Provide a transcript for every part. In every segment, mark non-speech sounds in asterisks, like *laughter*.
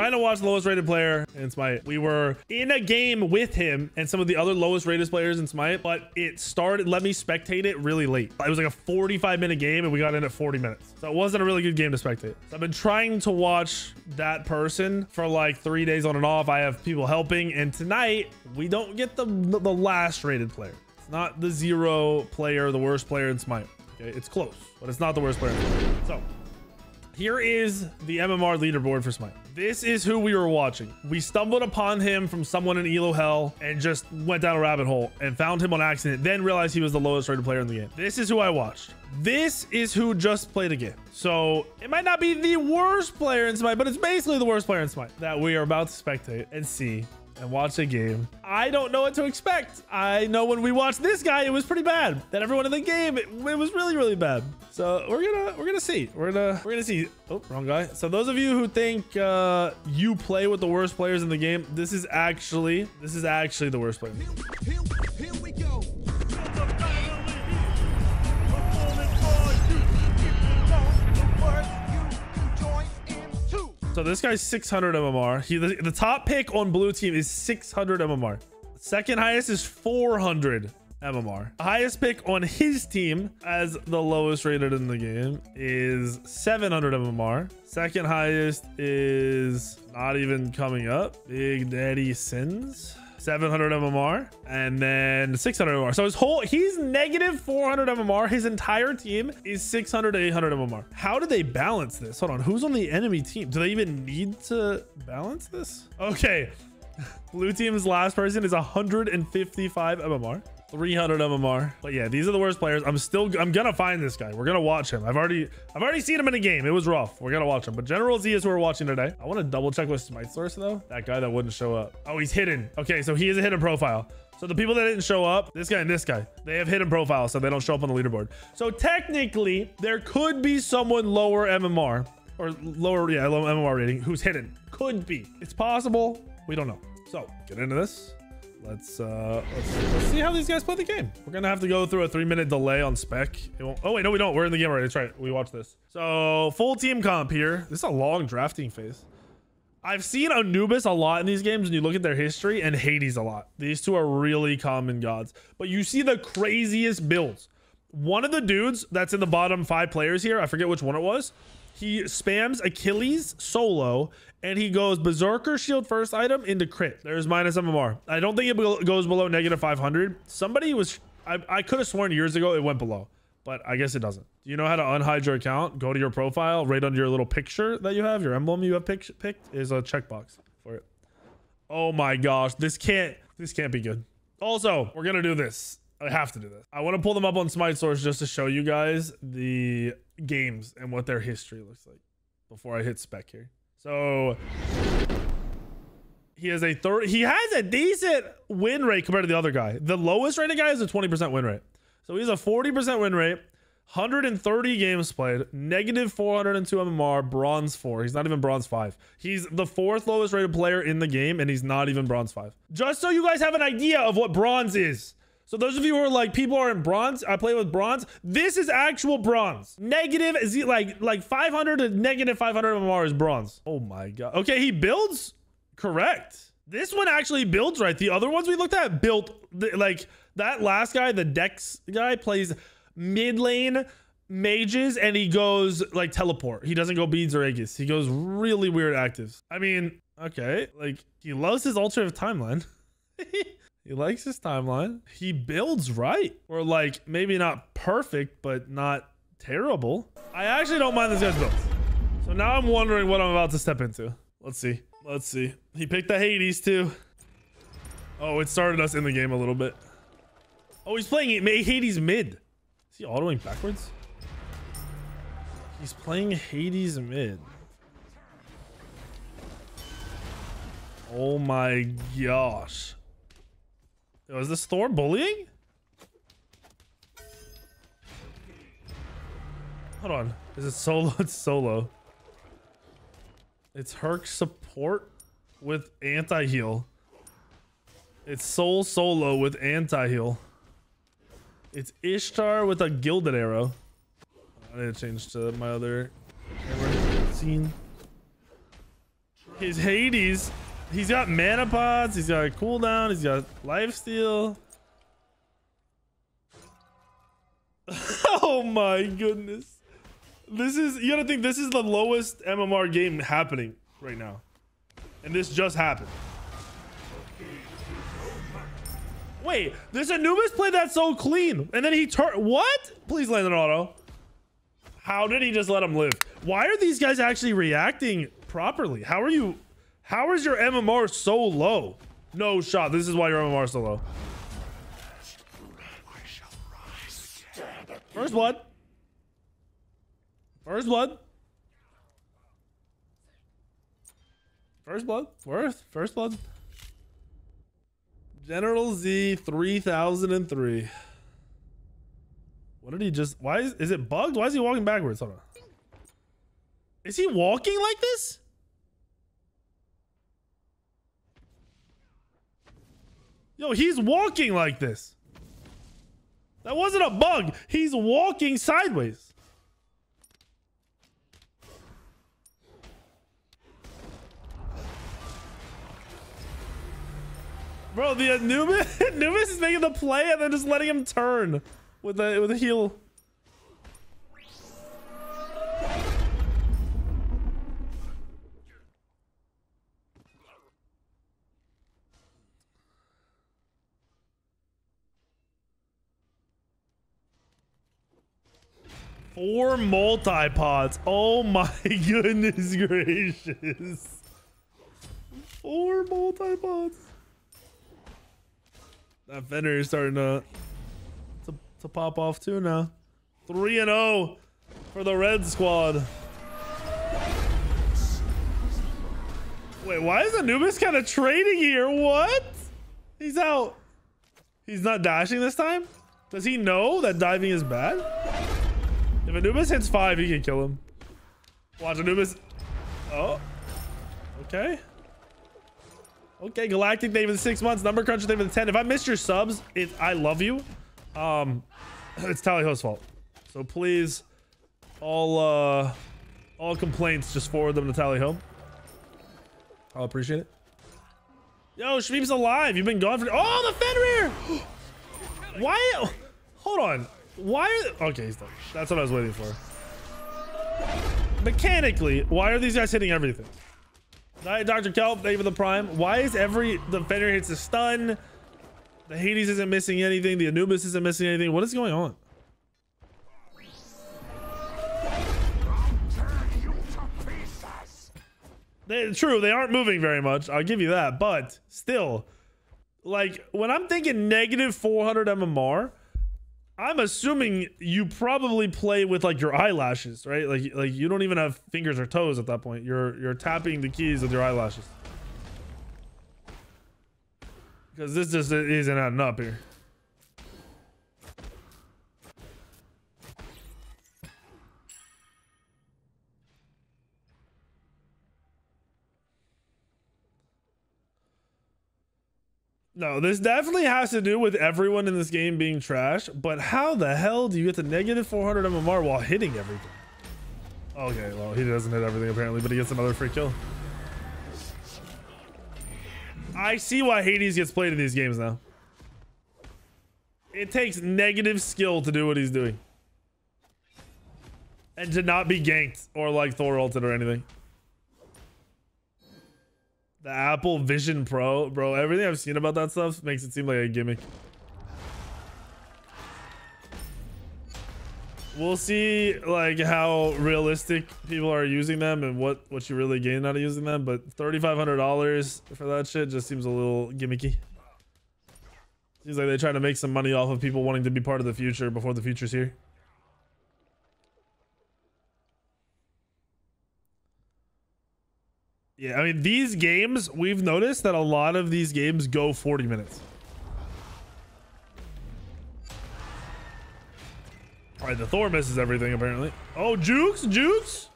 trying to watch the lowest rated player in Smite. We were in a game with him and some of the other lowest rated players in Smite, but it started, let me spectate it really late. It was like a 45 minute game and we got in at 40 minutes. So it wasn't a really good game to spectate. So I've been trying to watch that person for like three days on and off. I have people helping. And tonight we don't get the, the last rated player. It's not the zero player, the worst player in Smite. Okay, it's close, but it's not the worst player. So here is the MMR leaderboard for Smite. This is who we were watching. We stumbled upon him from someone in Elo Hell and just went down a rabbit hole and found him on accident, then realized he was the lowest rated player in the game. This is who I watched. This is who just played a game. So it might not be the worst player in Smite, but it's basically the worst player in Smite that we are about to spectate and see and watch a game. I don't know what to expect. I know when we watched this guy, it was pretty bad. Then everyone in the game, it, it was really, really bad. So we're gonna we're gonna see. We're gonna we're gonna see. Oh, wrong guy. So those of you who think uh, you play with the worst players in the game, this is actually this is actually the worst player. So this guy's 600 MMR. He the, the top pick on blue team is 600 MMR. Second highest is 400 MMR. The highest pick on his team as the lowest rated in the game is 700 MMR. Second highest is not even coming up. Big Daddy Sins. 700 MMR, and then 600 MMR. So his whole, he's negative 400 MMR. His entire team is 600 to 800 MMR. How do they balance this? Hold on. Who's on the enemy team? Do they even need to balance this? Okay. *laughs* Blue team's last person is 155 MMR. 300 MMR. But yeah, these are the worst players. I'm still, I'm gonna find this guy. We're gonna watch him. I've already, I've already seen him in a game. It was rough. We're gonna watch him. But General Z is who we're watching today. I want to double check with Smite Source though. That guy that wouldn't show up. Oh, he's hidden. Okay, so he is a hidden profile. So the people that didn't show up, this guy and this guy, they have hidden profiles, so they don't show up on the leaderboard. So technically, there could be someone lower MMR or lower, yeah, low MMR rating who's hidden. Could be. It's possible. We don't know. So get into this. Let's, uh, let's, let's, see how these guys play the game. We're gonna have to go through a three minute delay on spec. oh wait, no, we don't. We're in the game already. That's right. We watch this. So full team comp here. This is a long drafting phase. I've seen Anubis a lot in these games and you look at their history and Hades a lot. These two are really common gods, but you see the craziest builds. One of the dudes that's in the bottom five players here, I forget which one it was. He spams Achilles solo and he goes Berserker Shield first item into crit. There's minus MMR. I don't think it goes below negative 500. Somebody was, I, I could have sworn years ago it went below, but I guess it doesn't. Do you know how to unhide your account? Go to your profile, right under your little picture that you have, your emblem you have picked, picked is a checkbox for it. Oh my gosh, this can't, this can't be good. Also, we're gonna do this. I have to do this. I want to pull them up on Smite Source just to show you guys the games and what their history looks like before I hit spec here. So he has a third. He has a decent win rate compared to the other guy. The lowest rated guy is a 20% win rate. So he's a 40% win rate, 130 games played, negative 402 MMR, bronze four. He's not even bronze five. He's the fourth lowest rated player in the game, and he's not even bronze five. Just so you guys have an idea of what bronze is. So those of you who are like, people are in bronze, I play with bronze. This is actual bronze. Negative is like like 500 to negative 500 MMR is bronze. Oh my god. Okay, he builds correct. This one actually builds right. The other ones we looked at built like that last guy, the Dex guy, plays mid lane mages and he goes like teleport. He doesn't go beads or Aegis. He goes really weird actives. I mean, okay, like he loves his alternative timeline. *laughs* He likes his timeline. He builds right. Or like maybe not perfect, but not terrible. I actually don't mind this guy's build. So now I'm wondering what I'm about to step into. Let's see. Let's see. He picked the Hades too. Oh, it started us in the game a little bit. Oh, he's playing Hades mid. Is he autoing backwards? He's playing Hades mid. Oh my gosh. Is this Thor bullying? Hold on. Is it solo? *laughs* It's solo. It's Herc support with anti-heal. It's Sol solo with anti-heal. It's Ishtar with a gilded arrow. I need to change to my other scene. His Hades. He's got mana pods. He's got cooldown. He's got life steal. *laughs* oh my goodness. This is, you gotta think, this is the lowest MMR game happening right now. And this just happened. Wait, this Anubis played that so clean. And then he turned, what? Please land an auto. How did he just let him live? Why are these guys actually reacting properly? How are you, how is your MMR so low? No shot. This is why your MMR is so low. First blood. First blood. First blood. Worth. First blood. General Z 3003. What did he just... Why is, is it bugged? Why is he walking backwards? Hold on. Is he walking like this? Yo, he's walking like this. That wasn't a bug. He's walking sideways. Bro, the Anubis, *laughs* Anubis is making the play and then just letting him turn with the with a heal. Four multi-pods. Oh my *laughs* goodness gracious. Four multi-pods. That Fenrir is starting to, to, to pop off too now. 3 and 0 for the Red Squad. Wait, why is Anubis kind of trading here? What? He's out. He's not dashing this time? Does he know that diving is bad? If Anubis hits five, he can kill him. Watch Anubis. Oh. Okay. Okay, Galactic, for the six months. Number Cruncher, you for the 10. If I missed your subs, it, I love you. Um, *clears throat* it's Tally Ho's fault. So please, all uh, all complaints, just forward them to Tally Ho. I'll appreciate it. Yo, Shmeep's alive. You've been gone for... Oh, the Fenrir! *gasps* Why? Hold on. Why are... Okay, he's done. That's what I was waiting for. Mechanically, why are these guys hitting everything? Night, Dr. Kelp, thank you for the prime. Why is every the Fenrir hits a stun? The Hades isn't missing anything. The Anubis isn't missing anything. What is going on? They, true, they aren't moving very much. I'll give you that. But still, like when I'm thinking negative 400 MMR, I'm assuming you probably play with like your eyelashes, right? Like like you don't even have fingers or toes at that point. You're you're tapping the keys with your eyelashes. Because this just isn't adding up here. No, this definitely has to do with everyone in this game being trash, but how the hell do you get to negative 400 MMR while hitting everything? Okay, well, he doesn't hit everything apparently, but he gets another free kill. I see why Hades gets played in these games now. It takes negative skill to do what he's doing. And to not be ganked or like Thor ulted or anything. The Apple Vision Pro, bro. Everything I've seen about that stuff makes it seem like a gimmick. We'll see like how realistic people are using them and what what you really gain out of using them. But thirty five hundred dollars for that shit just seems a little gimmicky. Seems like they're trying to make some money off of people wanting to be part of the future before the future's here. Yeah, I mean, these games, we've noticed that a lot of these games go 40 minutes. All right, the Thor misses everything, apparently. Oh, Jukes? Jukes?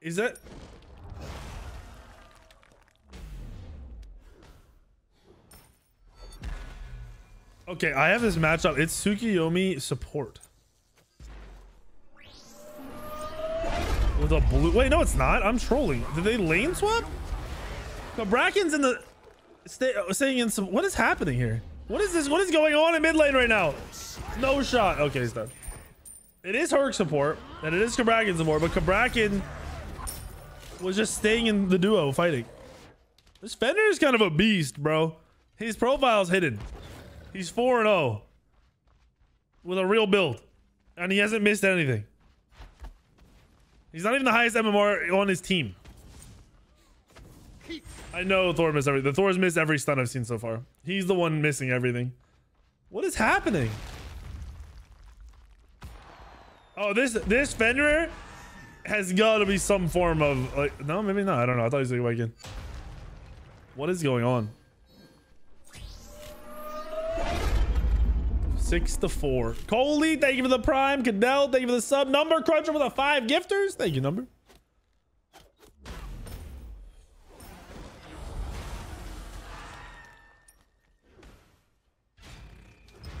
Is that... Okay, I have this matchup. It's Tsukiyomi support. A blue. Wait, no, it's not. I'm trolling. Did they lane swap? No, Bracken's in the stay, staying in some. What is happening here? What is this? What is going on in mid lane right now? No shot. Okay, he's done. It is Herc support and it is Cabrakan support, but Cabrakan was just staying in the duo fighting. This Fenrir is kind of a beast, bro. His profile's hidden. He's 4 0 with a real build, and he hasn't missed anything. He's not even the highest MMR on his team. I know Thor missed everything. The Thor's missed every stun I've seen so far. He's the one missing everything. What is happening? Oh, this this Fenrir has got to be some form of like no, maybe not. I don't know. I thought he was like again. What is going on? Six to four. Coley, thank you for the prime. Cadell, thank you for the sub. Number cruncher for the five gifters. Thank you, number.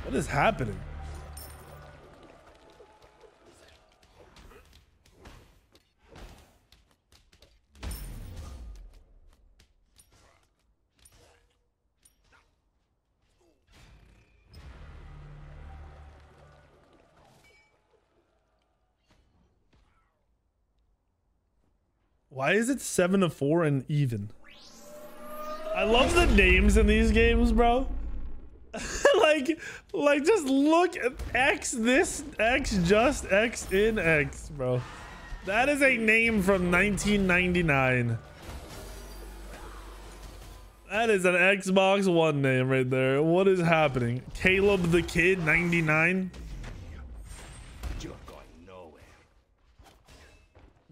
What is happening? Why is it seven to four and even? I love the names in these games, bro. *laughs* like, like just look at X this, X just, X in X, bro. That is a name from 1999. That is an Xbox One name right there. What is happening? Caleb the Kid 99?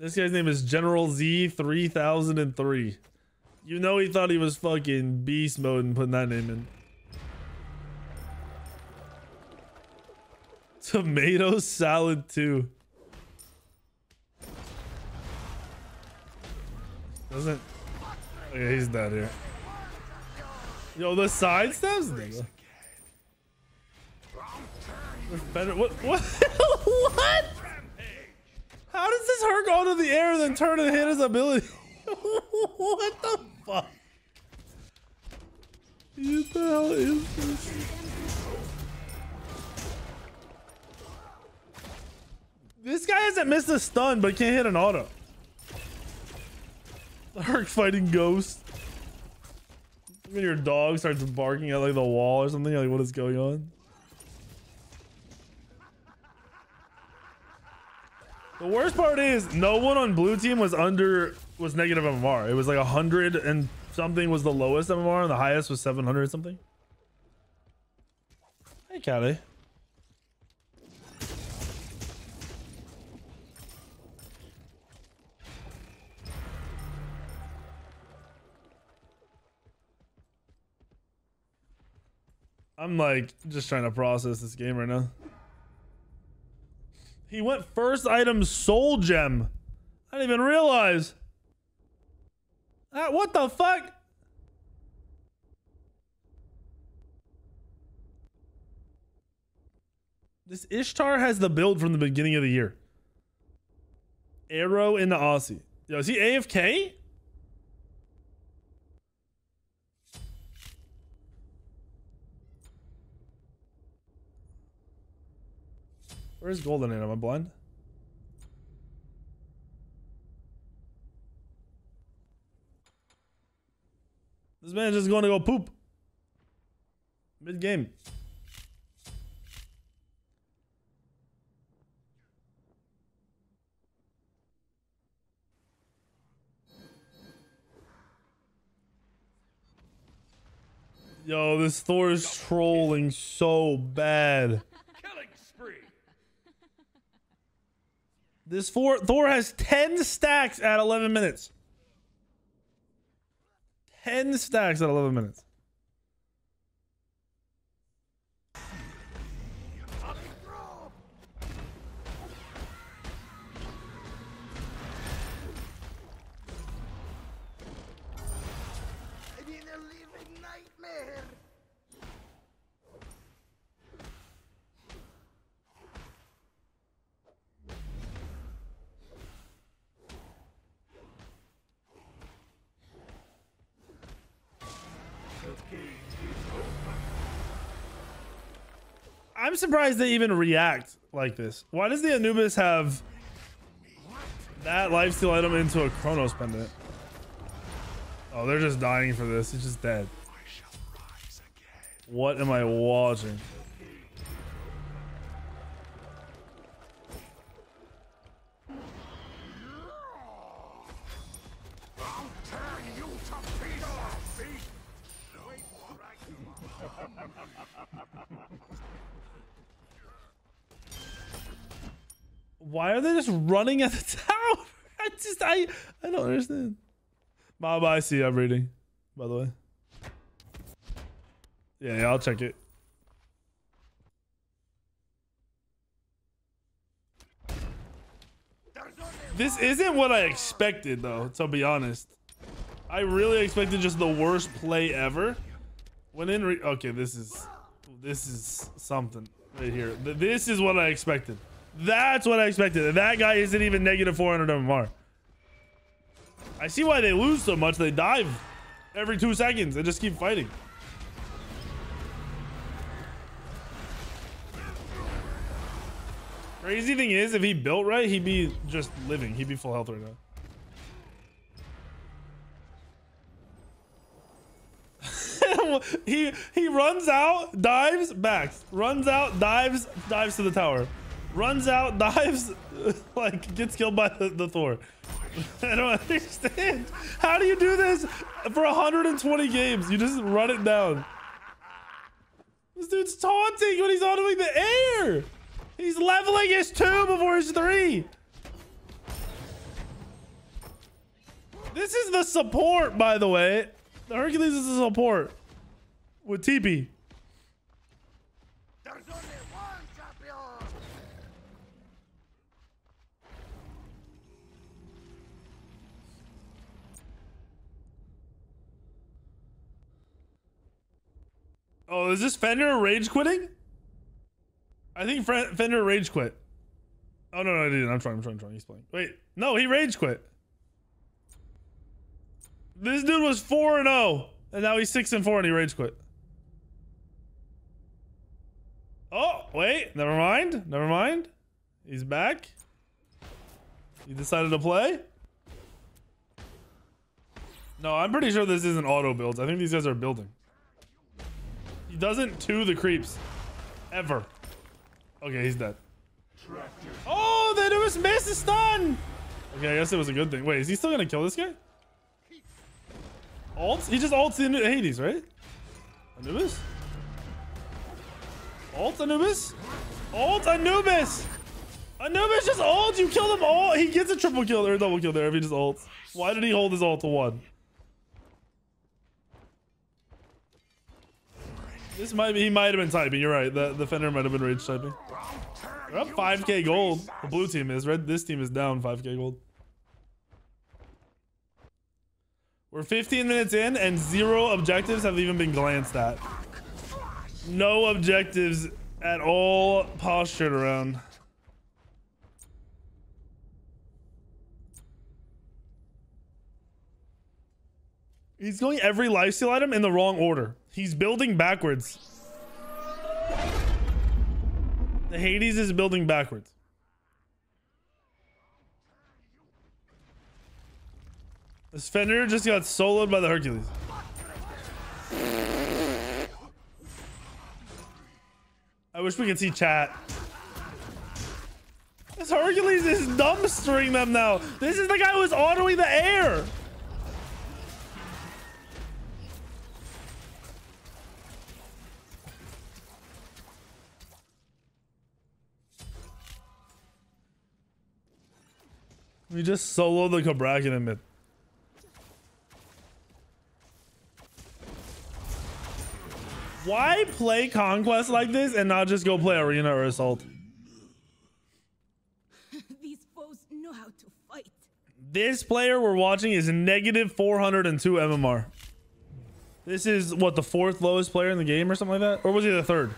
This guy's name is General Z 3003. You know he thought he was fucking beast mode and putting that name in. *laughs* Tomato salad too. Doesn't. Okay, he's dead here. Yo, the side steps? Nigga. What? What? *laughs* what? How does this hurt go into the air and then turn and hit his ability? *laughs* what the fuck? What the hell is this? This guy hasn't missed a stun, but can't hit an auto. The herc fighting ghost. When your dog starts barking at like the wall or something, like what is going on? Worst part is no one on blue team was under was negative MMR. It was like a hundred and something was the lowest MMR and the highest was 700 something. Hey, Callie. I'm like just trying to process this game right now. He went first item soul gem. I didn't even realize. Ah, what the fuck? This Ishtar has the build from the beginning of the year. Arrow in the Aussie. Yo, is he AFK? Where's Golden in? Am I blind? This man just going to go poop. Mid game. Yo, this Thor is trolling so bad. This Thor, Thor has 10 stacks at 11 minutes. 10 stacks at 11 minutes. I'm surprised they even react like this. Why does the Anubis have that lifesteal item into a Chronos pendant? Oh, they're just dying for this. It's just dead. What am I watching? Why are they just running at the *laughs* tower? I just I I don't understand. Bob, I see I'm reading, by the way. Yeah, yeah, I'll check it. This isn't what I expected, though, to be honest. I really expected just the worst play ever. When in re okay, this is this is something right here. This is what I expected. That's what I expected. That guy isn't even negative 400 MMR. I see why they lose so much. They dive every two seconds and just keep fighting. Crazy thing is, if he built right, he'd be just living. He'd be full health right now. *laughs* he he runs out, dives, backs, runs out, dives, dives to the tower, runs out, *laughs* dives, like gets killed by the, the Thor. *laughs* I don't understand. How do you do this for 120 games? You just run it down. This dude's taunting when he's autoing the air. He's leveling his two before his three. This is the support, by the way. The Hercules is the support with TP. Oh, is this Fenrir rage quitting? I think Fenrir rage quit. Oh no, no, I didn't. I'm trying. I'm trying. I'm trying. He's playing. Wait, no, he rage quit. This dude was four and zero, oh, and now he's six and four, and he rage quit. Oh wait, never mind. Never mind. He's back. He decided to play. No, I'm pretty sure this isn't auto builds. I think these guys are building. He doesn't to the creeps. Ever. Okay, he's dead. Oh, that was missed the stun. Okay, I guess it was a good thing. Wait, is he still gonna kill this guy? Alt? He just ults in Hades, right? Anubis? Alt Anubis? Alt Anubis! Anubis just ult! You kill them all! He gets a triple kill or a double kill there if he just ults. Why did he hold his ult to one? This might be, he might have been typing. You're right. The, the Fenrir might have been rage typing. We're up 5k gold. The blue team is. Red. This team is down 5k gold. We're 15 minutes in and zero objectives have even been glanced at. No objectives at all postured around. He's going every lifesteal item in the wrong order. He's building backwards. The Hades is building backwards. This Fenrir just got soloed by the Hercules. I wish we could see chat. This Hercules is dumpstering them now. This is the guy who was autoing the air. We just solo the Cabrakan in mid. Why play Conquest like this and not just go play Arena or Assault? *laughs* These foes know how to fight. This player we're watching is negative 402 MMR. This is what the fourth lowest player in the game or something like that, or was he the third?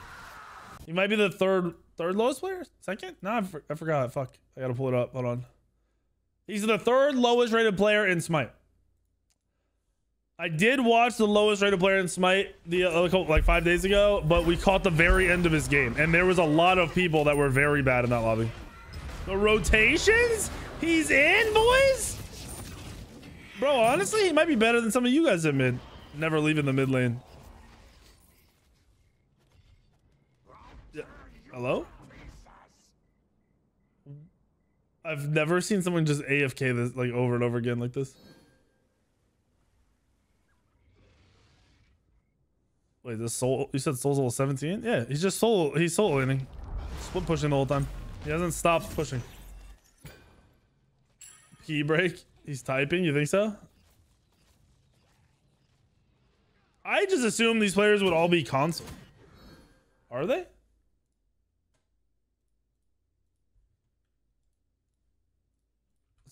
He might be the third third lowest player. Second? No, I, I forgot. Fuck, I gotta pull it up. Hold on. He's the third lowest rated player in Smite. I did watch the lowest rated player in Smite the uh, like five days ago, but we caught the very end of his game, and there was a lot of people that were very bad in that lobby. The rotations? He's in, boys? Bro, honestly, he might be better than some of you guys at mid. Never leaving the mid lane. Yeah. Hello? I've never seen someone just AFK this like over and over again like this. Wait, this Sol you said Sol's level 17? Yeah, he's just soul he's soul laning. Split pushing the whole time. He hasn't stopped pushing. Key break. He's typing, you think so? I just assume these players would all be console. Are they?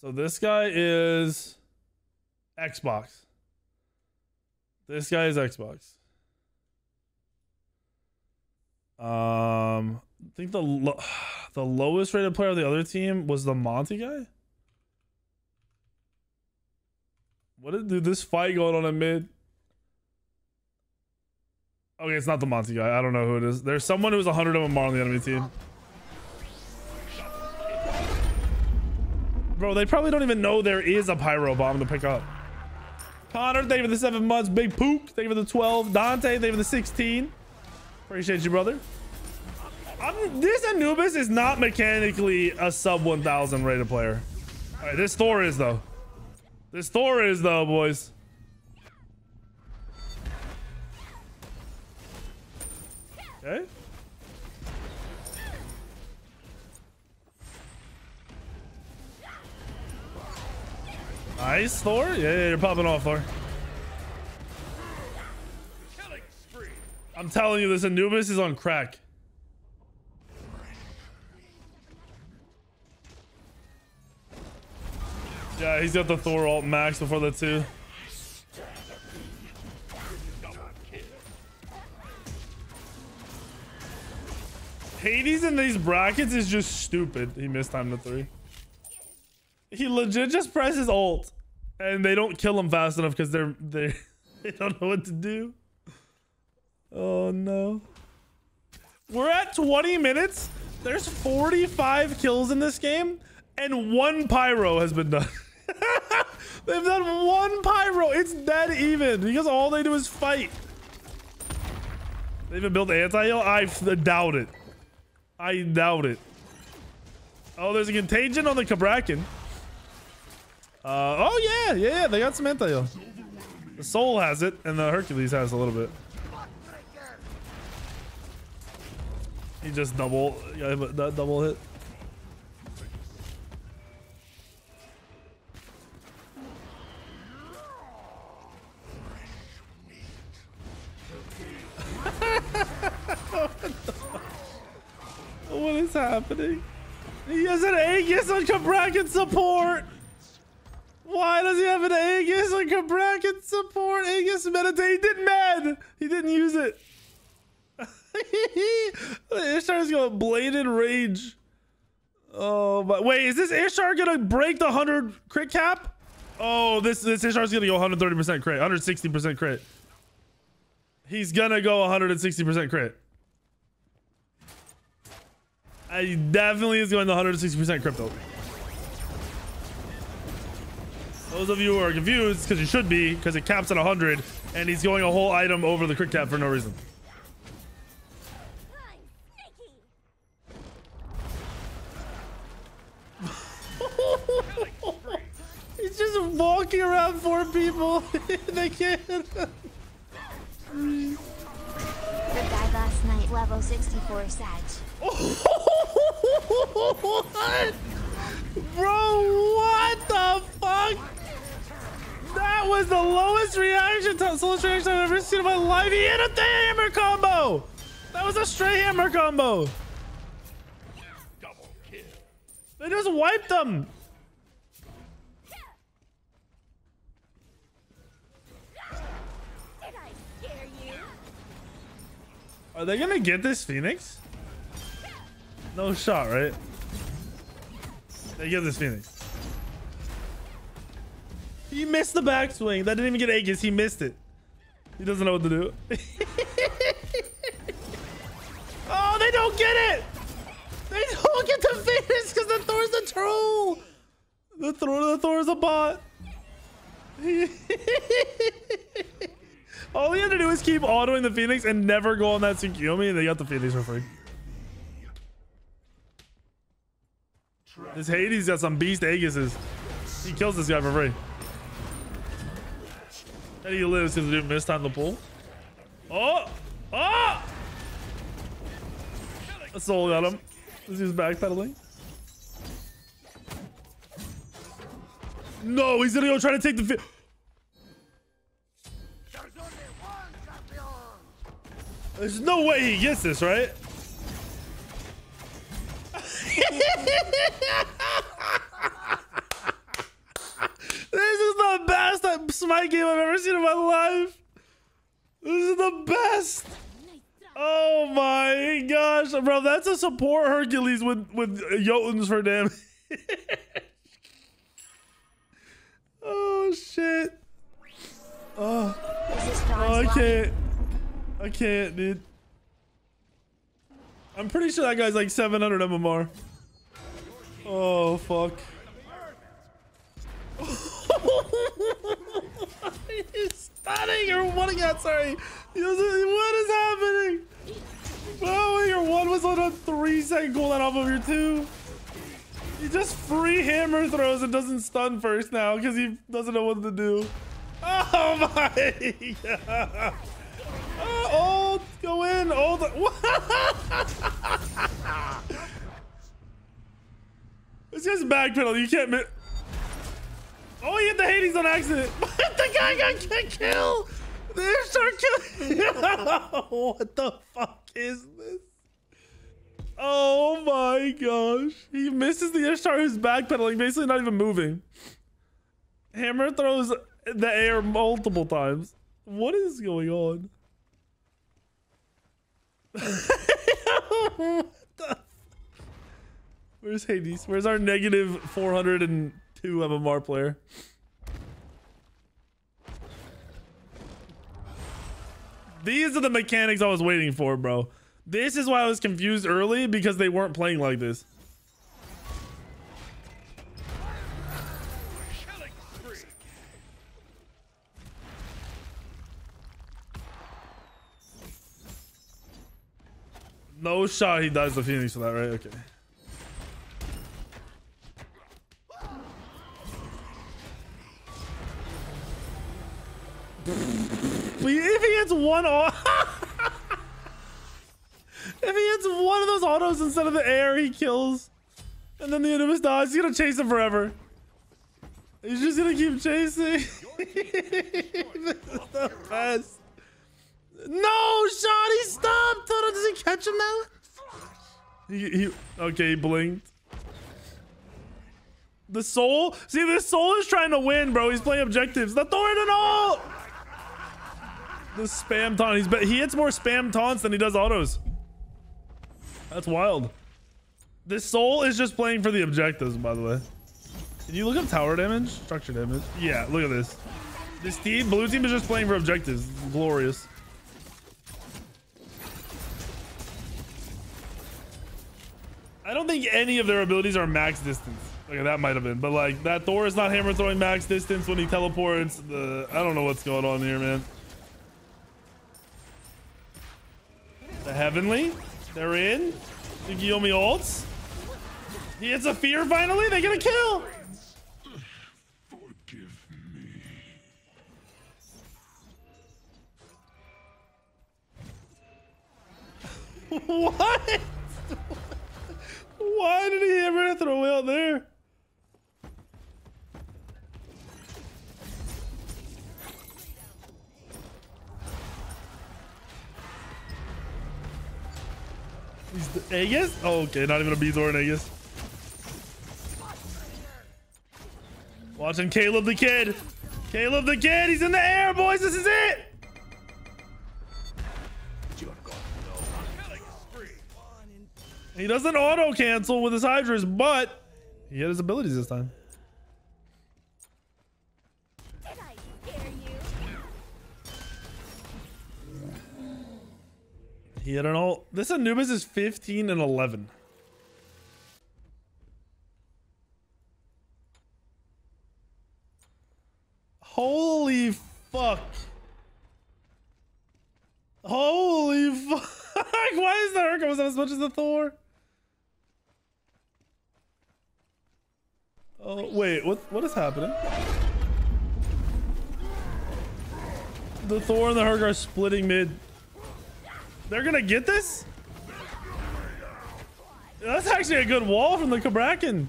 So this guy is Xbox. This guy is Xbox. Um, I think the lo the lowest rated player on the other team was the Monty guy. What is dude, this fight going on in mid? Okay, it's not the Monty guy. I don't know who it is. There's someone who's 100 of them are on the enemy team. Bro, they probably don't even know there is a pyro bomb to pick up. Connor, thank you for the seven months. Big Pook, thank you for the 12. Dante, thank you for the 16. Appreciate you, brother. I'm, this Anubis is not mechanically a sub 1000 rated player. All right, this Thor is though. This Thor is though, boys. Okay. Nice, Thor. Yeah, you're popping off, Thor. I'm telling you, this Anubis is on crack. Yeah, he's got the Thor alt max before the two. Hades in these brackets is just stupid. He missed time to three. He legit just presses alt, and they don't kill him fast enough because they're they *laughs* they don't know what to do. Oh no. We're at 20 minutes. There's 45 kills in this game, and one pyro has been done. *laughs* They've done one pyro. It's dead even because all they do is fight. They even built anti-heal? I doubt it. I doubt it. Oh, there's a contagion on the Cabrakan. Uh, oh yeah, yeah, yeah, they got some anti-heal. The Sol has it, and the Hercules has a little bit. He just double, yeah, that double hit. *laughs* what is happening? He has an Aegis on Cabrakan support! Why does he have an Aegis a Cabrakan support? Aegis meditate. He didn't med! He didn't use it. *laughs* Ishtar's gonna blade bladed rage. Oh, but wait, is this Ishtar gonna break the 100 crit cap? Oh, this this Ishtar's gonna go 130% crit, 160% crit. He's gonna go 160% crit. I definitely is going the 160% crypto. Those of you who are confused, because you should be, because it caps at 100, and he's going a whole item over the crit cap for no reason. *laughs* he's just walking around four people. *laughs* they can't. *laughs* The guy last night, level 64 Sag. what? Bro, what the fuck? That was the lowest reaction time, slowest reaction I've ever seen in my life. He hit a hammer combo. That was a straight hammer combo. They just wiped them. Are they gonna get this Phoenix? No shot, right? They get this Phoenix. He missed the backswing. That didn't even get Aegis. He missed it. He doesn't know what to do. *laughs* oh, they don't get it. They don't get the Phoenix because the Thor's a troll. The Thor, the Thor's is a bot. *laughs* All he had to do is keep autoing the Phoenix and never go on that Tsukiyomi, and they got the Phoenix for free. This Hades got some beast Aegises. He kills this guy for free. And he lives because he didn't miss time the pull. Oh! Oh! Sol got him. Is he backpedaling? No, he's gonna go try to take the. There's no way he gets this, right? this is the best Smite game I've ever seen in my life. This is the best. Oh my gosh, bro, that's a support Hercules with with Jotuns for damage. *laughs* oh shit. Oh, oh, I can't. I can't, dude. I'm pretty sure that guy's like 700 MMR. Oh fuck. He's stunning or one again, sorry. What is happening? Oh, your one was on a three second cooldown off of your two. He just free hammer throws and doesn't stun first now because he doesn't know what to do. Oh *laughs* my god. Oh, ult, go in, ult. *laughs* this guy's backpedal. You can't miss. Oh, he hit the Hades on accident. *laughs* the guy got ki- killed. They start killing. *laughs* what the fuck is this? Oh my gosh. He misses the Ishtar who's backpedaling, basically not even moving. Hammer throws the air multiple times. What is going on? *laughs* Where's Hades? Where's our negative 402 MMR player? These are the mechanics I was waiting for, bro. This is why I was confused early because they weren't playing like this. No shot he dies the Phoenix for that, right? Okay. If he hits one au- *laughs* If he hits one of those autos instead of the air, he kills. And then the Anubis dies. He's gonna chase him forever. He's just gonna keep chasing. this *laughs* is the best. No, shot. He stopped. Toto, does he catch him now? He, he, okay, he blinked. The Sol. See, this Sol is trying to win, bro. He's playing objectives. The Thorn and all. The spam taunt. He's he hits more spam taunts than he does autos. That's wild. This Sol is just playing for the objectives, by the way. Did you look up tower damage? Structure damage? Yeah, look at this. This team, blue team is just playing for objectives. Glorious. I don't think any of their abilities are max distance. Okay, that might have been, but like that Thor is not hammer throwing max distance when he teleports. The I don't know what's going on here, man. The heavenly, they're in. The Guillaume ults. He hits a fear finally. They get a kill. forgive *laughs* what? Why did he ever throw out there? He's the Aegis? Oh, okay, not even a Bezoar and Aegis. Watching Caleb the Kid. Caleb the Kid, he's in the air, boys. This is it. He doesn't auto cancel with his Hydras, but he had his abilities this time. He had an all. This Anubis is 15 and 11. Holy fuck. Holy fuck. *laughs* Why is the Hercules as much as the Thor? Oh, wait. What, what is happening? The Thor and the Herc are splitting mid. They're gonna get this? That's actually a good wall from the Cabrakan.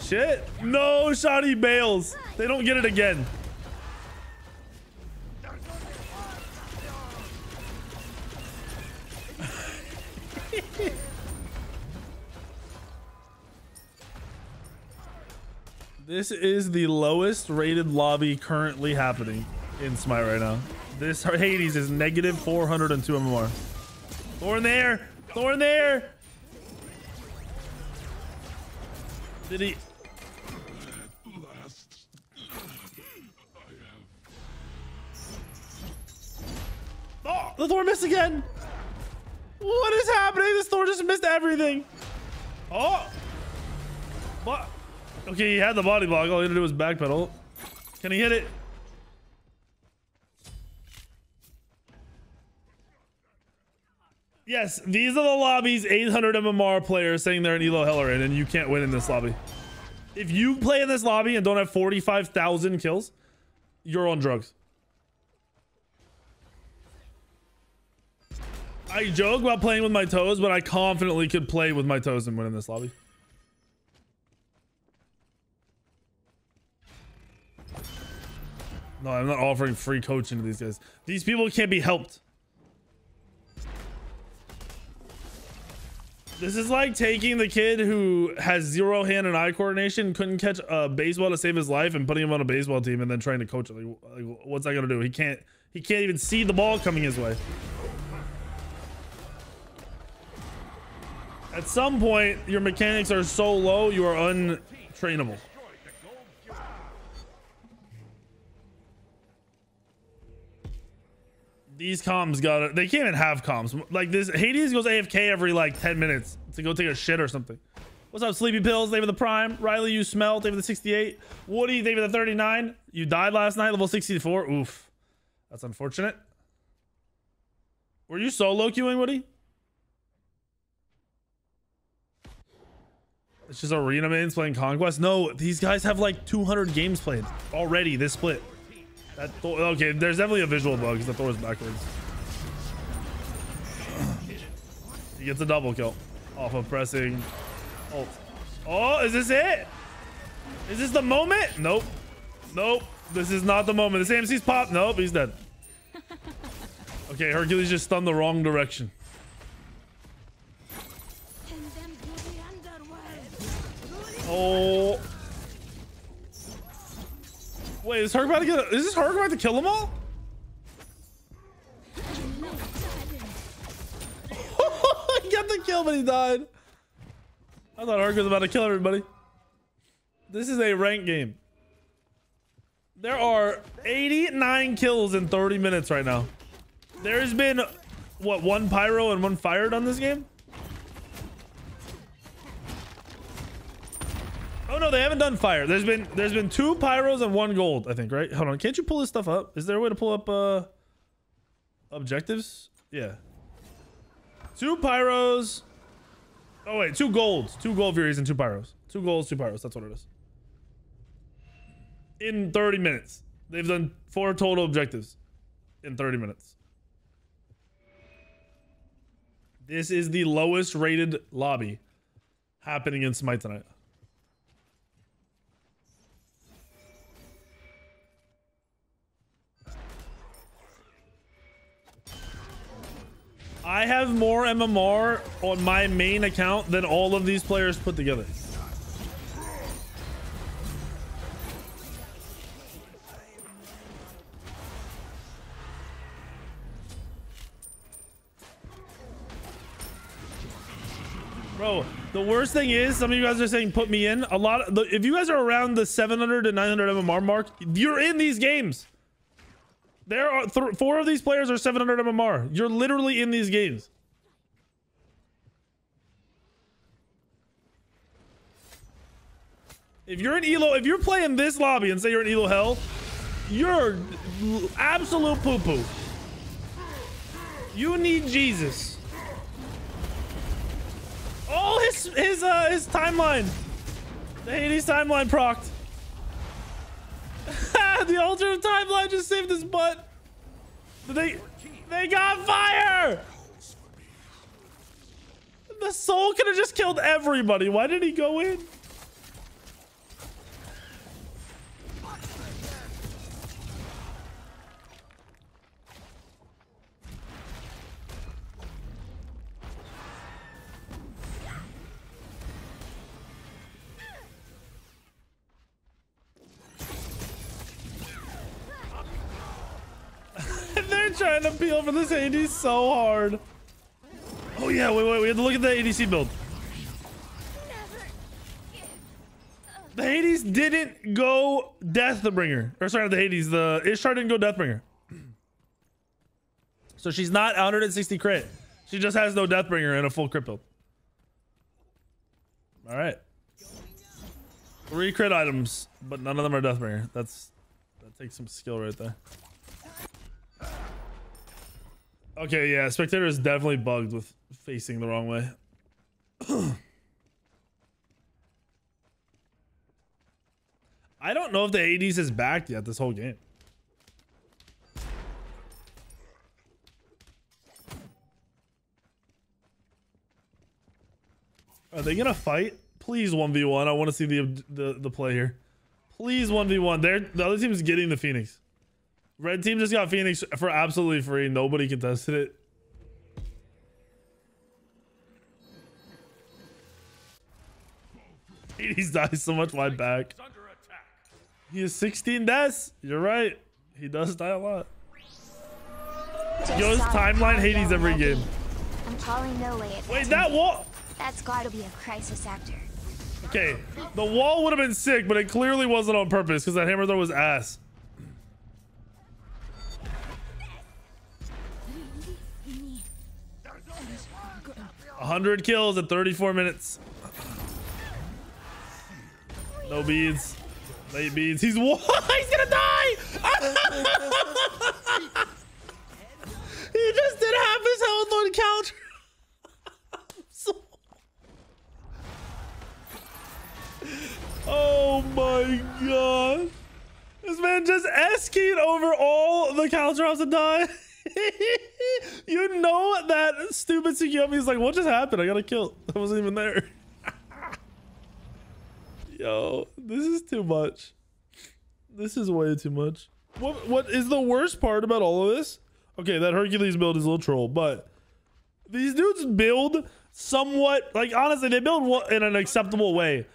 Shit. No, Shoddy bails. They don't get it again. *laughs* this is the lowest rated lobby currently happening in Smite right now. This Hades is negative 402 MMR. Thor in there! Thor in there! Did he? Oh, the Thor missed again! What is happening? This Thor just missed everything. Oh! What? Okay, he had the body block. All he had to do was backpedal. Can he hit it? Yes, these are the lobbies 800 MMR players saying they're an Elo Heller and you can't win in this lobby. If you play in this lobby and don't have 45,000 kills, you're on drugs. I joke about playing with my toes, but I confidently could play with my toes and win in this lobby. No, I'm not offering free coaching to these guys. These people can't be helped. This is like taking the kid who has zero hand and eye coordination, couldn't catch a baseball to save his life, and putting him on a baseball team and then trying to coach him. Like, like, what's that gonna do? He can't. He can't even see the ball coming his way. At some point, your mechanics are so low, you are untrainable. These comms got it. They can't even have comms. Like this, Hades goes AFK every like 10 minutes to go take a shit or something. What's up, Sleepy Pills? David the Prime. Riley, you smell. David the 68. Woody, David the 39. You died last night, level 64. Oof. That's unfortunate. Were you solo queuing, Woody? It's just arena mains playing Conquest. No, these guys have like 200 games played already this split. That okay, there's definitely a visual bug because the Thor's backwards. He gets a double kill off of pressing ult. Oh, is this it? Is this the moment? Nope. Nope. This is not the moment. This AMC's pop. Nope, he's dead. *laughs* Okay, Hercules just stunned the wrong direction. Oh. Wait, is Herc about to get? Is this about to kill them all? *laughs* he got the kill, but he died. I thought Herc was about to kill everybody. This is a rank game. There are 89 kills in 30 minutes right now. There's been, what, one pyro and one fired on this game? No, they haven't done fire. There's been there's been two pyros and one gold, I think, right? Hold on. Can't you pull this stuff up? Is there a way to pull up uh objectives? Yeah. Two pyros. Oh wait, two golds. Two gold furies and two pyros. Two golds, two pyros. That's what it is. In 30 minutes. They've done four total objectives in 30 minutes. This is the lowest rated lobby happening in Smite tonight. Have more MMR on my main account than all of these players put together. Bro, the worst thing is some of you guys are saying put me in. A lot of if you guys are around the 700 to 900 MMR mark, you're in these games. There are th four of these players are 700 MMR. You're literally in these games. If you're in Elo, if you're playing this lobby and say you're in Elo Hell, you're absolute poo poo. You need Jesus. Oh, his his uh, his timeline, the Hades timeline procked. *laughs* the alternate timeline just saved his butt. They they got fire. The Sol could have just killed everybody. Why did he go in? Trying to peel for this AD so hard. Oh yeah, wait, wait, we have to look at the ADC build. The Hades didn't go Deathbringer. Or sorry, the Hades, the Ishtar didn't go Deathbringer. So she's not 160 crit. She just has no Deathbringer and a full crit build. All right. Three crit items, but none of them are Deathbringer. That's that takes some skill right there. Okay, yeah, Spectator is definitely bugged with facing the wrong way. *clears throat* I don't know if the 80s is backed yet this whole game. Are they gonna fight? Please 1v1. I want to see the, the the play here. Please 1v1. They're, the other team's getting the Phoenix. Red team just got Phoenix for absolutely free. Nobody contested it. *laughs* He's died so much wide back. He is 16 deaths. You're right. He does die a lot. Yo, his timeline Hades every game. I'm calling no way Wait, that. that wall. That's gotta be a crisis actor. Okay, the wall would have been sick, but it clearly wasn't on purpose because that hammer throw was ass. A hundred kills in 34 minutes. No beads. Late beads. He's *laughs* He's gonna die. *laughs* he just did half his health on counter. *laughs* so Oh my god. This man just S-keyed over all the counter drops and die. Stupid Tsukiyomi is like, what just happened? I got a kill. I wasn't even there. *laughs* Yo, this is too much. This is way too much. What what is the worst part about all of this? Okay, that Hercules build is a little troll, but these dudes build somewhat like honestly, they build in an acceptable way.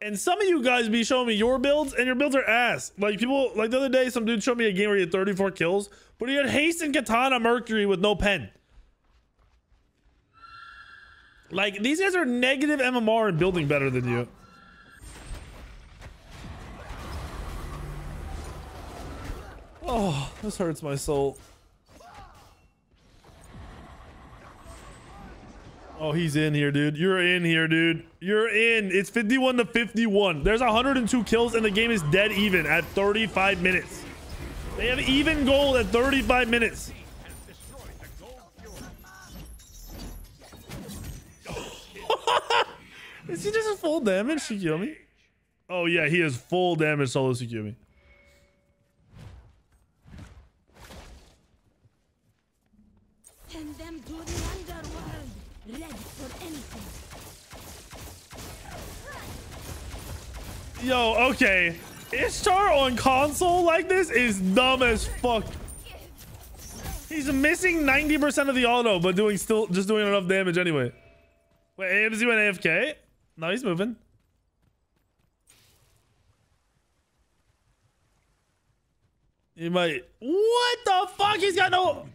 And some of you guys be showing me your builds, and your builds are ass. Like people, like the other day, some dude showed me a game where he had 34 kills, but he had haste and katana Mercury with no pen. Like these guys are negative MMR and building better than you. Oh, this hurts my soul. Oh, he's in here, dude. You're in here, dude. You're in. It's 51 to 51. There's 102 kills, and the game is dead even at 35 minutes. They have even gold at 35 minutes. *laughs* is he just full damage, Tsukiyomi? Oh, yeah, he is full damage solo Tsukiyomi. Send them to the underworld. Ready for anything. Yo, okay. Ishtar on console like this is dumb as fuck. He's missing 90% of the auto, but doing still just doing enough damage anyway. Wait, AMZ went AFK? No, he's moving. He might. What the fuck? He's got no.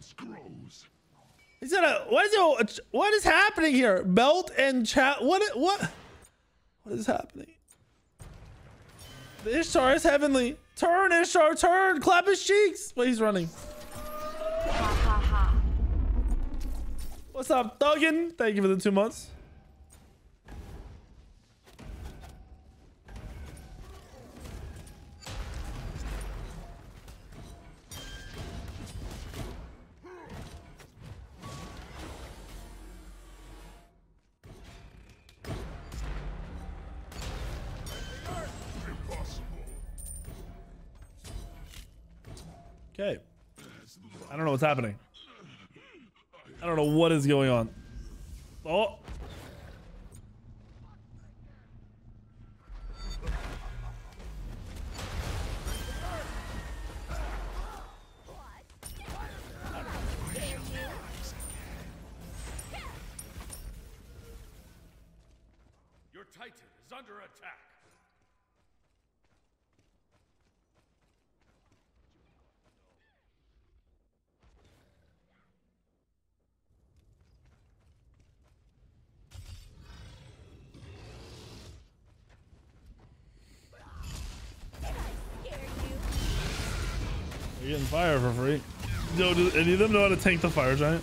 He's got a. What is it? What is happening here? Belt and chat. What? What? What is happening? The Ishtar is heavenly. Turn, Ishtar, turn. Clap his cheeks. Wait, he's running. Ha ha ha. What's up, Duggan? Thank you for the two months. Don't know what's happening. I don't know what is going on. Oh. Fire for free. Yo, do any of them know how to tank the fire giant?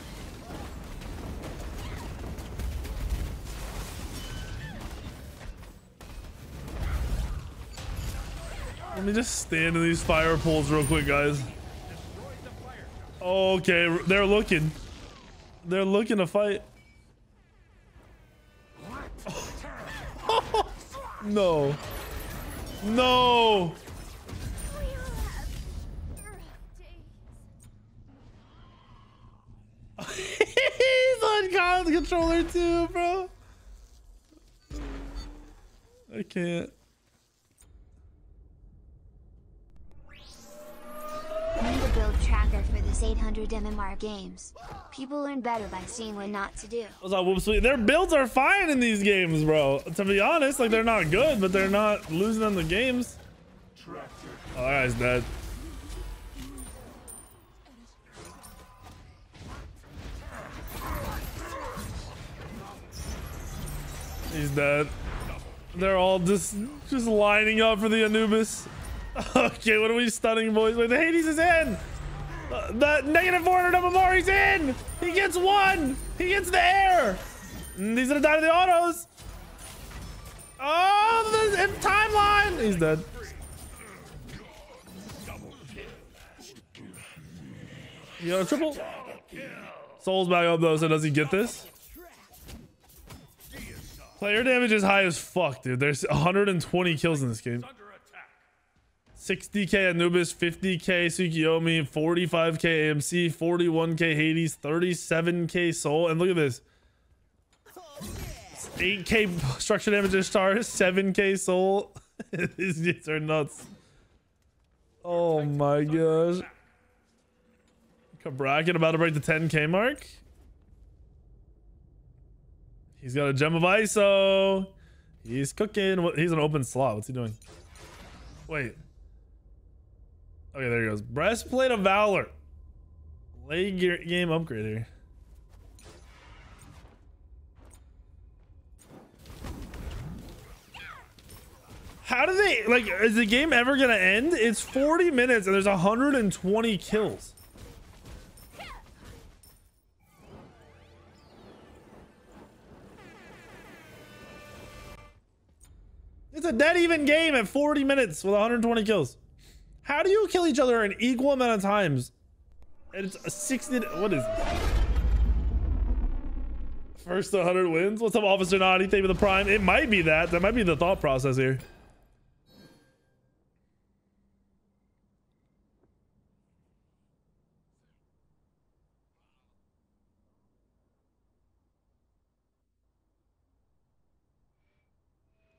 Let me just stand in these fire pools real quick, guys. Okay, they're looking. They're looking to fight. *laughs* no. No. On con controller too, bro. I can't. Need a build tracker for this 800 MMR games. People learn better by seeing what not to do. What's up, Whoop Their builds are fine in these games, bro. To be honest, like they're not good, but they're not losing in the games. Oh, that guy's dead. He's dead. They're all just just lining up for the Anubis. *laughs* Okay, what are we stunning, boys? Wait, the Hades is in. Uh, the negative 400 MMR, he's in. He gets one. He gets the air. And he's gonna die to the autos. Oh, the timeline. He's dead. A triple? Sol's back up though, so does he get this? Player damage is high as fuck, dude. There's 120 kills in this game. Under attack. 60k Anubis, 50k Tsukiyomi, 45k AMC, 41k Hades, 37k Sol, and look at this. 8k structure damage Ishtar, 7k Sol. *laughs* These dudes are nuts. Oh my gosh. Bracket about to break the 10k mark. He's got a gem of ISO. He's cooking. He's an open slot. What's he doing? Wait. Okay, there he goes. Breastplate of Valor. Gear game upgrade here. How do they like? Is the game ever gonna end? It's 40 minutes and there's 120 kills. A dead even game at 40 minutes with 120 kills. How do you kill each other an equal amount of times? It's a 60. What is this? First 100 wins? What's up, Officer Naughty? Thank you for the prime. It might be that. That might be the thought process here.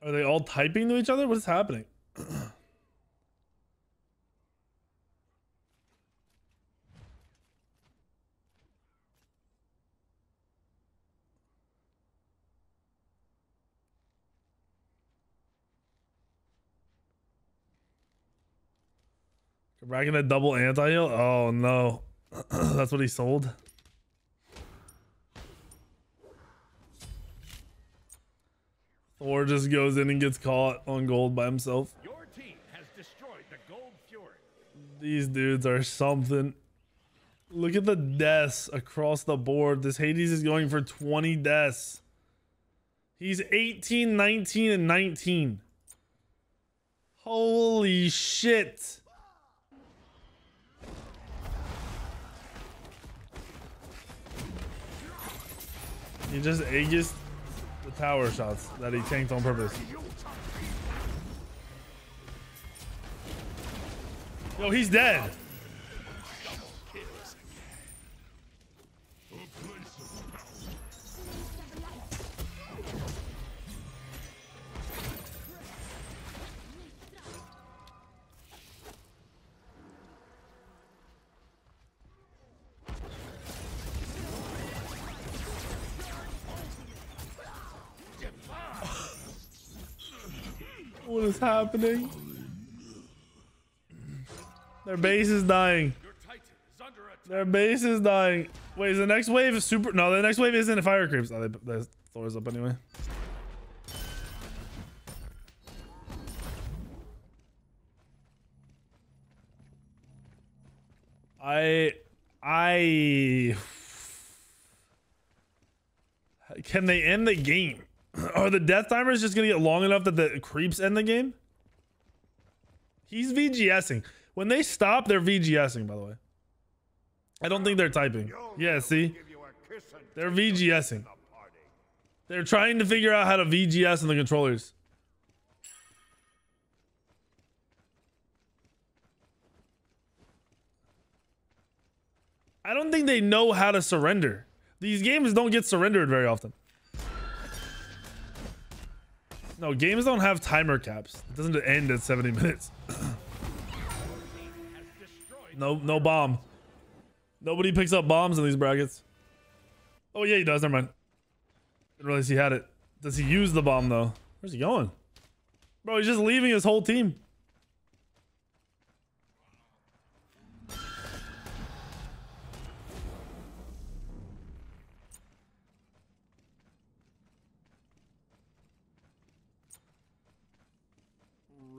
Are they all typing to each other? What is happening? Racking a double anti heal? Oh no. *clears throat* That's what he sold. Thor just goes in and gets caught on gold by himself. Your team has destroyed the Gold Fury. These dudes are something. Look at the deaths across the board. This Hades is going for 20 deaths. He's 18, 19, and 19. Holy shit. He just Aegis the tower shots that he tanked on purpose. Yo, he's dead. Is happening? Their base is dying. Their base is dying. Wait, is the next wave is super? No, the next wave isn't a fire creeps. Oh, they, they Thor's up anyway. I, I. *sighs* Can they end the game? *clears throat* Are the death timers just gonna get long enough that the creeps end the game? He's VGSing. When they stop, they're VGSing, by the way. I don't think they're typing. Yeah, see? They're VGSing. They're trying to figure out how to VGS on the controllers. I don't think they know how to surrender. These games don't get surrendered very often. No, games don't have timer caps. It doesn't end at 70 minutes. *coughs* no, no bomb. Nobody picks up bombs in these brackets. Oh yeah, he does. Never mind. Didn't realize he had it. Does he use the bomb though? Where's he going? Bro, he's just leaving his whole team.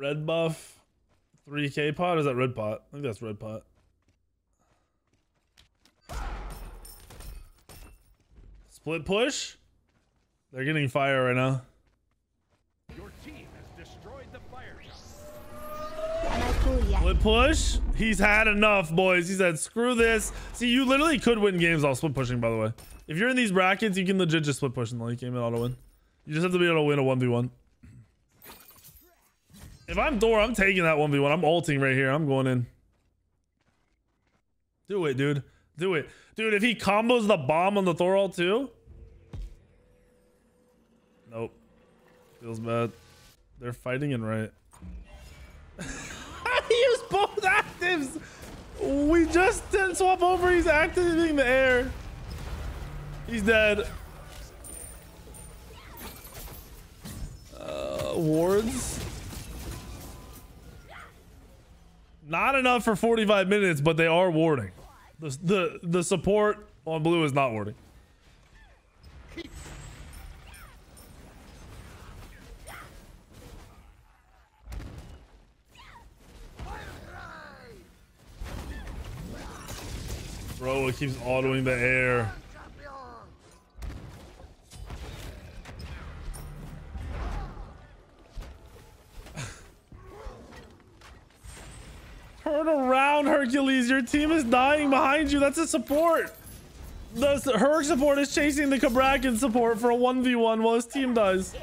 Red buff, 3k pot. Or is that red pot? I think that's red pot. Split push. They're getting fire right now. Your team has destroyed the fire tower. Am I cool yet? Split push. He's had enough, boys. He said, screw this. See, you literally could win games off split pushing, by the way. If you're in these brackets, you can legit just split push in the late game and auto win. You just have to be able to win a 1v1. If I'm Thor, I'm taking that 1v1. I'm ulting right here. I'm going in. Do it, dude. Do it. Dude, if he combos the bomb on the Thor ult too. Nope. Feels bad. They're fighting in right. *laughs* he used both actives. We just didn't swap over. He's activating the air. He's dead. Uh, wards. Not enough for 45 minutes, but they are warding. The, the, the support on blue is not warding. Bro, it keeps autoing the air. Turn around, Hercules. Your team is dying behind you. That's a support. The Herc support is chasing the Cabrakan support for a 1v1 while his team dies.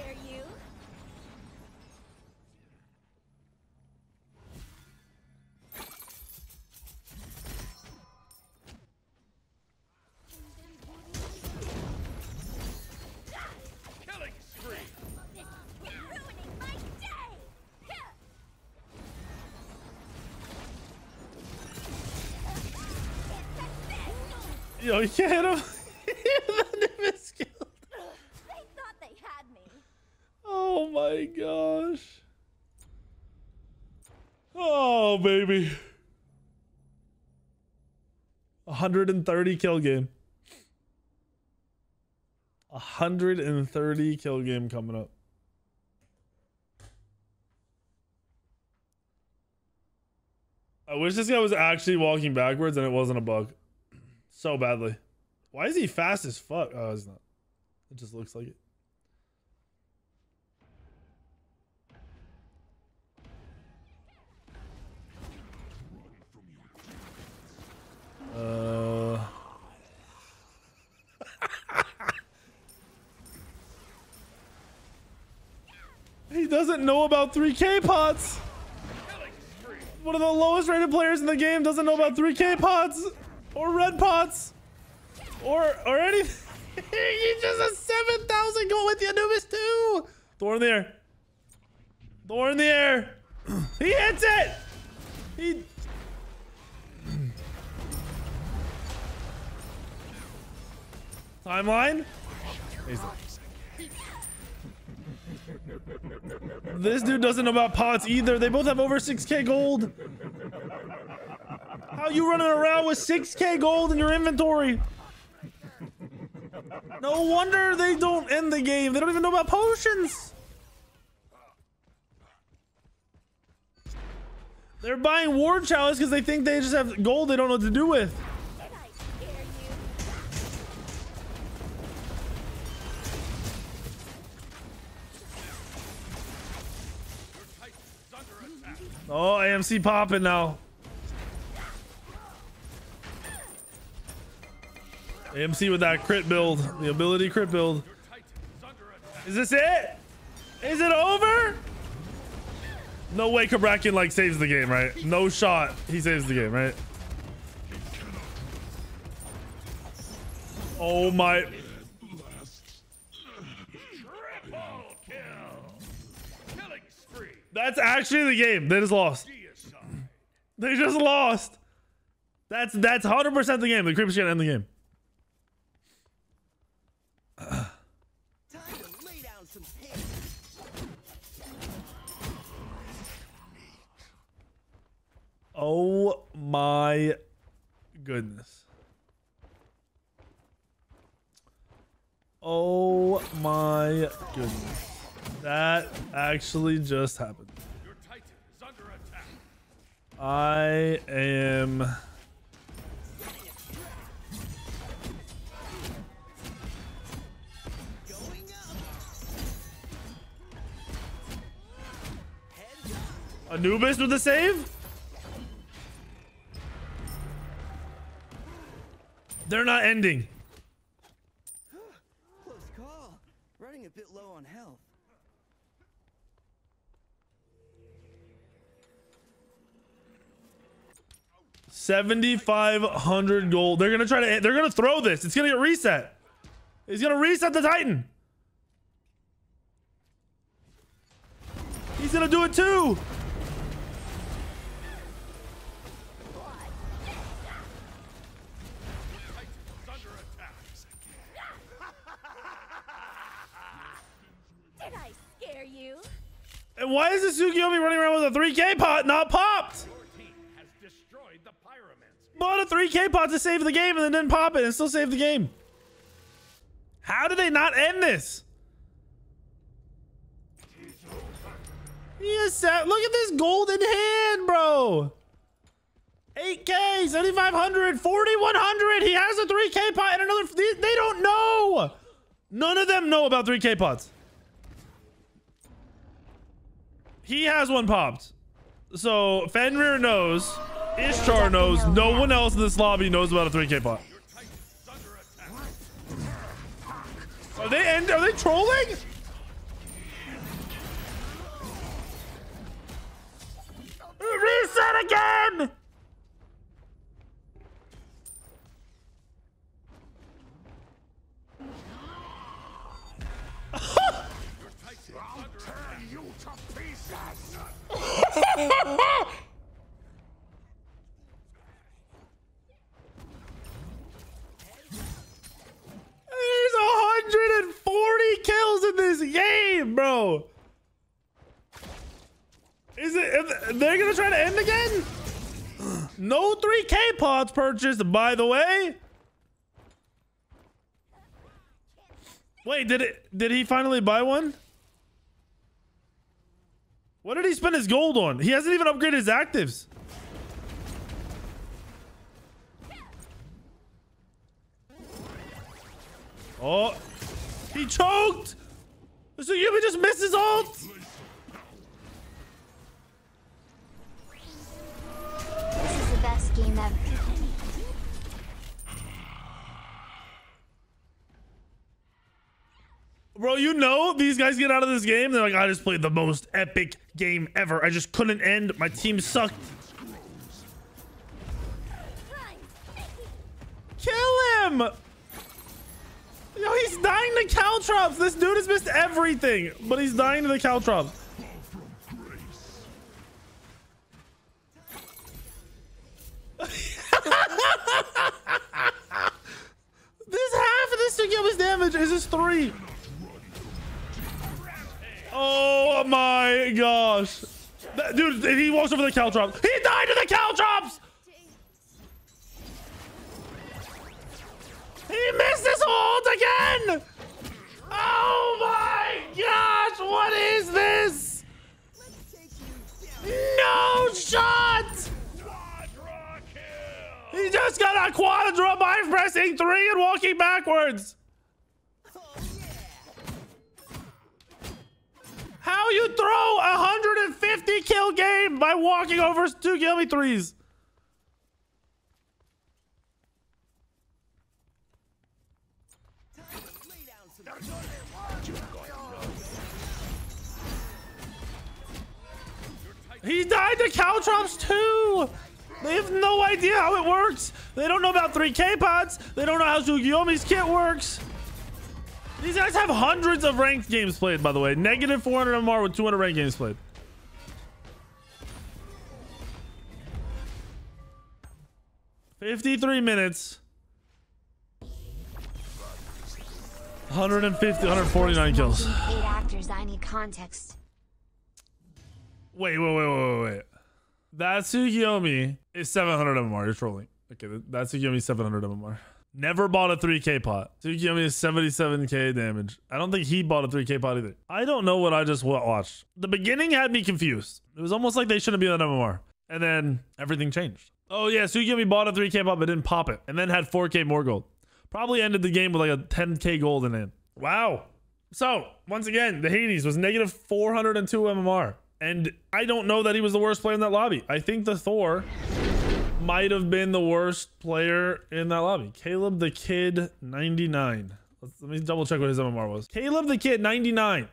130 kill game. 130 kill game coming up. I wish this guy was actually walking backwards and it wasn't a bug. So badly. Why is he fast as fuck? Oh, he's not. It just looks like it. Uh. He doesn't know about 3K pots. One of the lowest rated players in the game doesn't know about 3K pots or red pots or or anything. *laughs* He's just a 7,000 going with the Anubis too. Thor in the air. Thor in the air. *clears throat* He hits it. He *clears throat* Timeline? He's This dude doesn't know about pots either. They both have over 6k gold. How you running around with 6k gold in your inventory? No wonder they don't end the game. They don't even know about potions. They're buying war chalice because they think they just have gold they don't know what to do with. Oh, AMC popping now. AMC with that crit build, the ability crit build. Is. Is this it? Is it over? No way Cabrakan like saves the game, right? No shot. He saves the game, right? Oh my. That's actually the game. They just lost. They just lost. That's that's 100% the game. The creepers gonna end the game. Oh my goodness. Oh my goodness. That actually just happened. I am. Anubis with the save? They're not ending. 7,500 gold. They're going to try to, they're going to throw this. It's going to get reset. He's going to reset the Titan. He's going to do it too. And why is this Tsukiyomi running around with a 3K pot not popped? Bought a 3K pot to save the game and then didn't pop it and still saved the game. How did they not end this? Set. Look at this golden hand, bro. 8K, 7,500, 4,100. He has a 3K pot and another. They, they don't know. None of them know about 3K pots. He has one popped. So Fenrir knows. Ishtar knows. No one else in this lobby knows about a 3K pot. Are they end? Are they trolling? Reset again! *laughs* Your Titan is under attack. you to pieces. There's 140 kills in this game, bro. Is it? They're gonna try to end again? No 3K pods purchased, by the way. Wait, did it? Did he finally buy one? What did he spend his gold on? He hasn't even upgraded his actives. Oh, he choked. Tsukiyomi just missed his ult. Bro, you know these guys get out of this game. They're like, I just played the most epic game ever. I just couldn't end. My team sucked. Kill him! Yo, he's dying to Caltrops. This dude has missed everything, but he's dying to the Caltrops. *laughs* this half of this to give his damage is his three. Oh my gosh. That- dude, he walks over the caltrops. He died to the caltrops! He missed his hold again! Oh my gosh, what is this? No shot! He just got a quadra by pressing three and walking backwards. How you throw a 150 kill game by walking over two kill me threes? He died to caltrops too. They have no idea how it works. They don't know about 3K pods. They don't know how Tsukiyomi's kit works. These guys have hundreds of ranked games played, by the way. Negative 400 MR with 200 ranked games played. Fifty-three minutes. 150, 149 kills. Eight actors, I need context. Wait, wait, wait, wait, wait. That Tsukiyomi is 700 MMR. You're trolling. Okay, that Tsukiyomi is 700 MMR. Never bought a 3k pot. Tsukiyomi is 77k damage. I don't think he bought a 3k pot either. I don't know what I just watched. The beginning had me confused. It was almost like they shouldn't be on MMR. And then everything changed. Oh yeah, Tsukiyomi bought a 3k pot but didn't pop it. And then had 4k more gold. Probably ended the game with like a 10k gold in it. Wow. So, once again, the Hades was negative 402 MMR. And I don't know that he was the worst player in that lobby. I think the Thor might have been the worst player in that lobby. Caleb the Kid, 99. Let's, let me double check what his MMR was. Caleb the Kid, 99.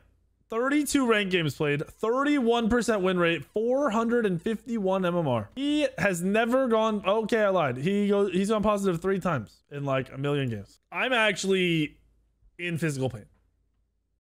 32 ranked games played, 31% win rate, 451 MMR. He has never gone. Okay, I lied. He goes. He's gone positive three times in like a million games. I'm actually in physical pain.